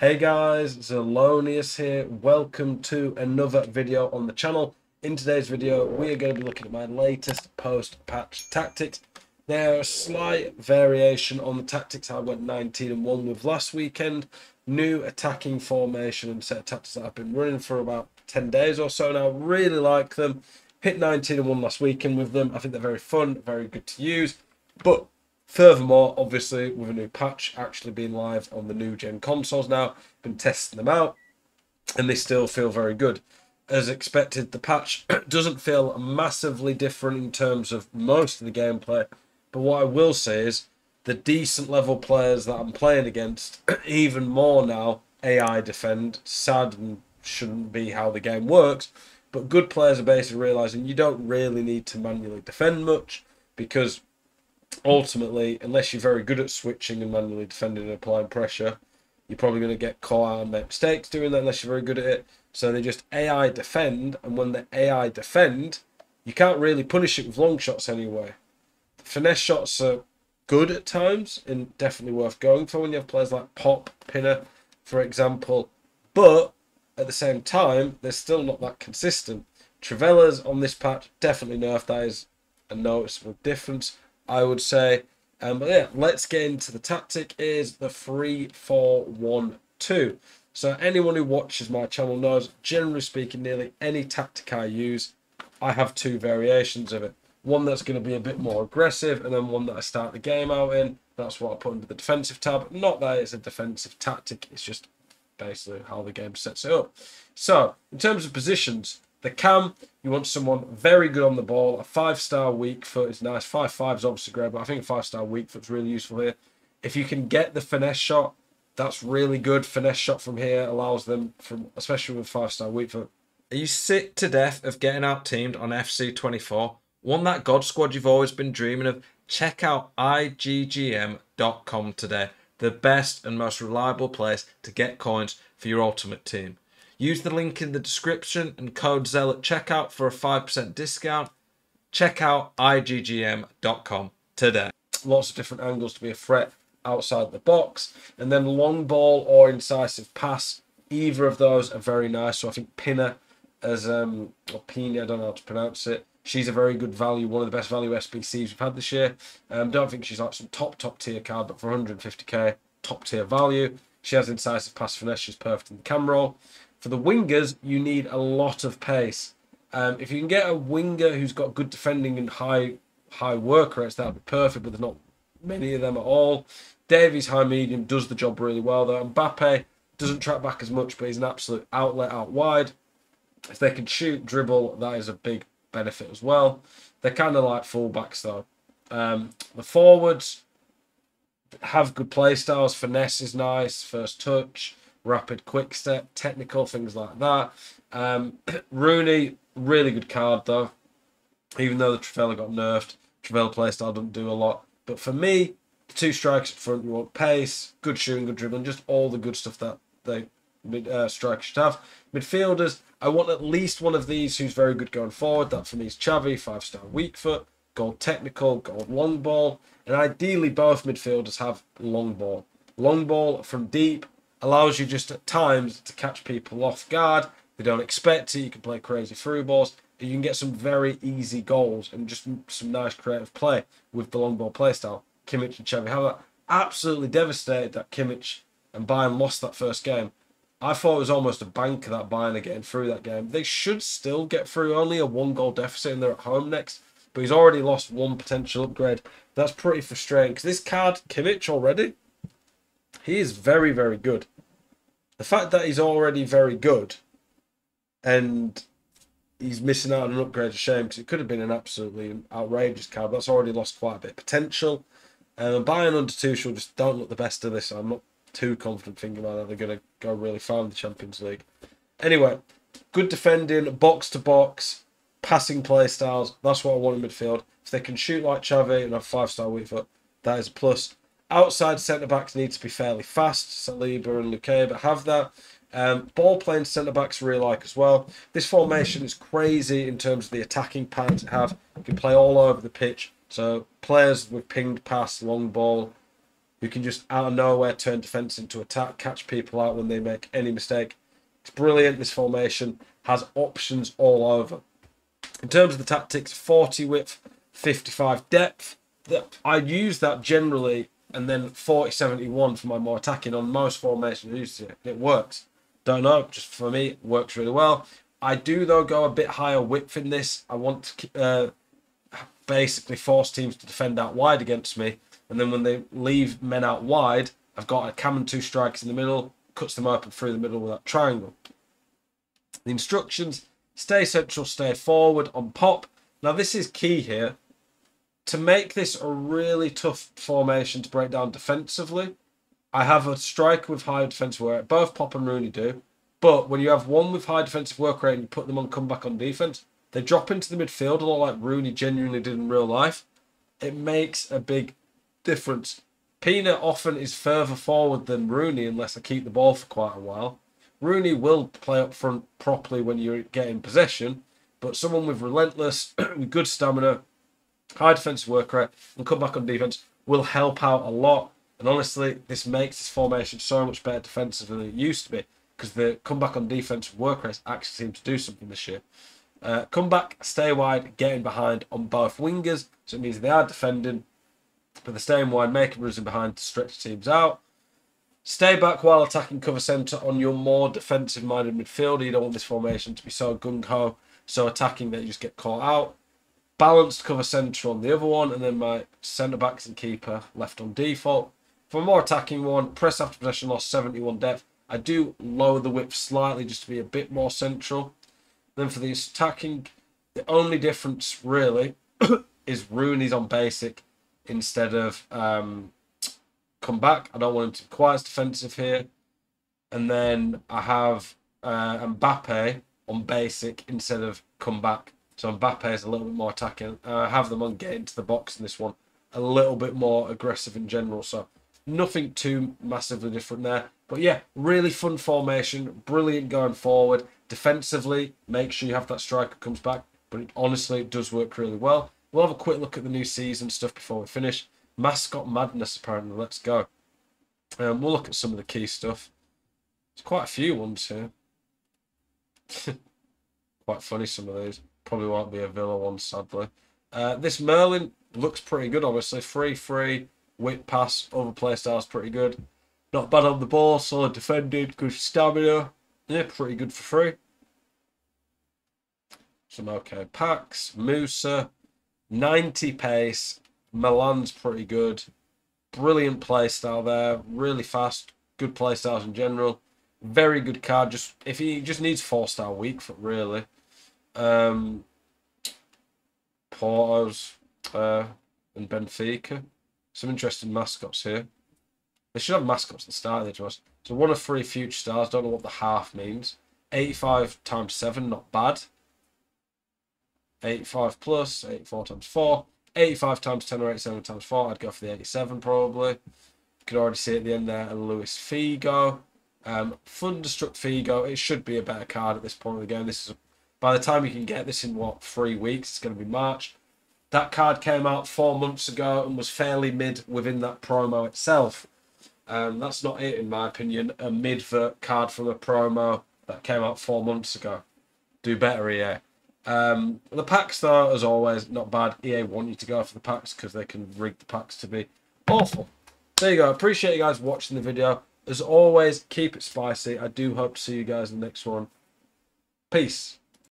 Hey guys, Zelonius here. Welcome to another video on the channel. In today's video, we are going to be looking at my latest post-patch tactics. Are a slight variation on the tactics I went 19 and 1 with last weekend. New attacking formation and set of tactics that I've been running for about 10 days or so now. Really like them. Hit 19 and 1 last weekend with them. I think they're very fun, very good to use. But Furthermore, obviously, with a new patch actually being live on the new gen consoles now, been testing them out, and they still feel very good. As expected, the patch doesn't feel massively different in terms of most of the gameplay, but what I will say is the decent level players that I'm playing against, even more now, AI defend, sad and shouldn't be how the game works, but good players are basically realizing you don't really need to manually defend much because ultimately, unless you're very good at switching and manually defending and applying pressure, you're probably going to get caught out and make mistakes doing that unless you're very good at it. So they just AI defend, and when the AI defend, you can't really punish it with long shots anyway. Finesse shots are good at times and definitely worth going for when you have players like Popp, Pinner, for example. But at the same time, they're still not that consistent. Trivela's on this patch definitely nerfed. That is a noticeable difference. I would say. Um, but yeah, let's get into the tactic. Is the three four one two. So anyone who watches my channel knows, generally speaking, nearly any tactic I use, I have two variations of it. One that's going to be a bit more aggressive, and then one that I start the game out in. That's what I put under the defensive tab. Not that it's a defensive tactic, it's just basically how the game sets it up. So, in terms of positions, the cam, you want someone very good on the ball. A five star weak foot is nice. Five five is obviously great, but I think a five star weak foot is really useful here. If you can get the finesse shot, that's really good. Finesse shot from here allows them from, especially with five star weak foot. Are you sick to death of getting out teamed on FC24? Want that God squad you've always been dreaming of? Check out IGGM.com today, the best and most reliable place to get coins for your ultimate team. Use the link in the description and code ZEL at checkout for a 5% discount. Check out IGGM.com today. Lots of different angles to be a threat outside the box. And then long ball or incisive pass. Either of those are very nice. So I think Pinner as um or Pina, I don't know how to pronounce it. She's a very good value, one of the best value SBCs we've had this year. Um, don't think she's like some top top tier card, but for 150k, top tier value. She has incisive pass finesse. She's perfect in the cam role. For the wingers, you need a lot of pace. Um, if you can get a winger who's got good defending and high high work rates, that'd be perfect. But there's not many of them at all. Davies high medium does the job really well though. Mbappe doesn't track back as much, but he's an absolute outlet out wide. If they can shoot, dribble, that is a big benefit as well. They're kind of like fullbacks though. Um, the forwards have good play styles. Finesse is nice. First touch rapid quick step, technical, things like that. Um, Rooney, really good card though. Even though the Trivela got nerfed, Trivela playstyle doesn't do a lot. But for me, the two strikes front, you want pace, good shooting, good dribbling, just all the good stuff that they mid uh, strikers should have. Midfielders, I want at least one of these who's very good going forward. That for me is Xavi, five star weak foot, gold technical, gold long ball, and ideally both midfielders have long ball. Long ball from deep, allows you just at times to catch people off guard. They don't expect it. You can play crazy through balls. You can get some very easy goals and just some nice creative play with the long ball play style. Kimmich and Xavi have that. Absolutely devastated that Kimmich and Bayern lost that first game. I thought it was almost a bank that Bayern are getting through that game. They should still get through only a one goal deficit and they're at home next. But he's already lost one potential upgrade. That's pretty frustrating because this card, Kimmich already, he is very, very good. The fact that he's already very good and he's missing out on an upgrade a shame because it could have been an absolutely outrageous card. That's already lost quite a bit of potential. Um, Bayern under two Tuchel just don't look the best of this. I'm not too confident thinking about that they're going to go really far in the Champions League. Anyway, good defending, box to box, passing play styles. That's what I want in midfield. If they can shoot like Xavi and have five star weak foot, that is a plus. Outside centre backs need to be fairly fast. Saliba and Lukeba have that. Um, ball playing centre backs really like as well. This formation is crazy in terms of the attacking patterns it have. You can play all over the pitch. So players with pinged pass, long ball, who can just out of nowhere turn defense into attack, catch people out when they make any mistake. It's brilliant. This formation has options all over. In terms of the tactics, 40 width, 55 depth. I use that generally, and then 40 71 for my more attacking on most formations. It works. Don't know, just for me, works really well. I do though go a bit higher width in this. I want to uh, basically force teams to defend out wide against me, and then when they leave men out wide, I've got a cam and two strikers in the middle, cuts them open through the middle with that triangle. The instructions: stay central, stay forward on Popp. Now this is key here. To make this a really tough formation to break down defensively, I have a striker with high defensive work. Both Popp and Rooney do. But when you have one with high defensive work rate and you put them on comeback on defense, they drop into the midfield a lot like Rooney genuinely did in real life. It makes a big difference. Pina often is further forward than Rooney unless I keep the ball for quite a while. Rooney will play up front properly when you're getting possession, but someone with relentless, with good stamina, high defensive work rate, and come back on defense will help out a lot. And honestly, this makes this formation so much better defensive than it used to be because the comeback on defense work rate actually seems to do something this year. Uh, come back, stay wide, getting behind on both wingers. So it means they are defending, but they're staying wide, making runs in behind to stretch teams out. Stay back while attacking cover centre on your more defensive minded midfielder. You don't want this formation to be so gung ho, so attacking that you just get caught out. Balanced cover centre on the other one, and then my centre backs and keeper left on default. For a more attacking one, press after possession loss, 71 depth. I do lower the width slightly just to be a bit more central. Then for the attacking, the only difference really is Rooney's on basic instead of um, come back. I don't want him to be quite as defensive here. And then I have uh, Mbappe on basic instead of come back. So Mbappe is a little bit more attacking. Uh, have them on getting to the box in this one, a little bit more aggressive in general. So nothing too massively different there. But yeah, really fun formation, brilliant going forward. Defensively, make sure you have that striker comes back. But it, honestly, it does work really well. We'll have a quick look at the new season stuff before we finish. Mascot Madness, apparently. Let's go. Um, we'll look at some of the key stuff. There's quite a few ones here. quite funny, some of these. Probably won't be a Villa one, sadly. Uh, this Merlin looks pretty good, obviously. Free, free, whip pass, other play styles pretty good. Not bad on the ball, solid defended, good stamina. Yeah, pretty good for free. Some okay packs. Musa, 90 pace. Milan's pretty good. Brilliant play style there. Really fast. Good play styles in general. Very good card. Just if he just needs four star weak for really. Um Porto's uh and Benfica. Some interesting mascots here. They should have mascots at the start of the draws. So one of three future stars. Don't know what the half means. 85 times 7, not bad. 85 plus, 84 times 4. 85 times 10 or 87 times 4. I'd go for the 87 probably. You can already see at the end there a Luis Figo. Um, Thunderstruck Figo. It should be a better card at this point of the game. This is by the time you can get this in what three weeks, it's going to be March. That card came out four months ago and was fairly mid within that promo itself. Um, that's not it, in my opinion. A midvert card from a promo that came out four months ago. Do better, EA. Um, the packs, though, as always, not bad. EA want you to go for the packs because they can rig the packs to be awful. There you go. Appreciate you guys watching the video. As always, keep it spicy. I do hope to see you guys in the next one. Peace.